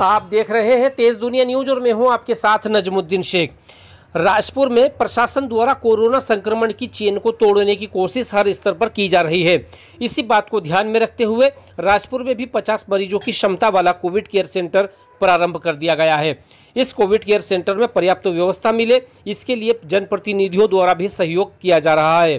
आप देख रहे हैं तेज दुनिया न्यूज़ और मैं हूँ आपके साथ नजमुद्दीन शेख। राजपुर में प्रशासन द्वारा कोरोना संक्रमण की चेन को तोड़ने की कोशिश हर स्तर पर की जा रही है। इसी बात को ध्यान में रखते हुए राजपुर में भी 50 मरीजों की क्षमता वाला कोविड केयर सेंटर प्रारंभ कर दिया गया है। इस कोविड केयर सेंटर में पर्याप्त व्यवस्था मिले, इसके लिए जनप्रतिनिधियों द्वारा भी सहयोग किया जा रहा है।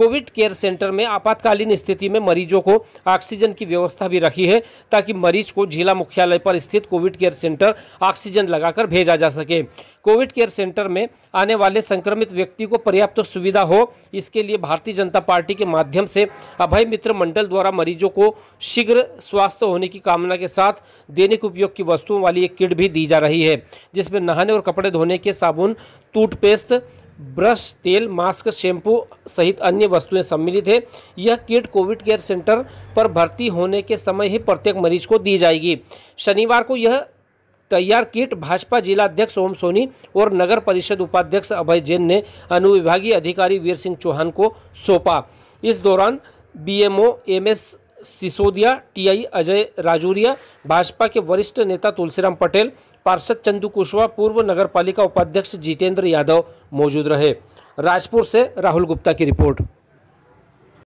कोविड केयर सेंटर में आपातकालीन स्थिति में मरीजों को ऑक्सीजन की व्यवस्था भी रखी है ताकि मरीज़ को जिला मुख्यालय पर स्थित कोविड केयर सेंटर ऑक्सीजन लगाकर भेजा जा सके। कोविड केयर सेंटर में आने वाले संक्रमित व्यक्ति को पर्याप्त सुविधा हो, इसके लिए भारतीय जनता पार्टी के माध्यम से अभय मित्र मंडल द्वारा मरीजों को शीघ्र स्वास्थ्य होने की कामना के साथ दैनिक उपयोग की वस्तुओं वाली एक किट भी दी जा रही है, जिसमें नहाने और कपड़े धोने के साबुन, टूथपेस्ट ब्रश, तेल, मास्क, शैम्पू सहित अन्य वस्तुएँ सम्मिलित है। यह किट कोविड केयर सेंटर पर भर्ती होने के समय ही प्रत्येक मरीज़ को दी जाएगी। शनिवार को यह तैयार किट भाजपा जिला अध्यक्ष ओम सोनी और नगर परिषद उपाध्यक्ष अभय जैन ने अनुविभागीय अधिकारी वीर सिंह चौहान को सौंपा। इस दौरान BMO, MS Sisodia, TI Ajay Rajuria, Bhajpa के वरिष्ठ नेता तुलसीराम पटेल, पार्षद चंदू कुशवाहा, पूर्व नगर पालिका उपाध्यक्ष जितेंद्र यादव मौजूद रहे। राजपुर से राहुल गुप्ता की रिपोर्ट।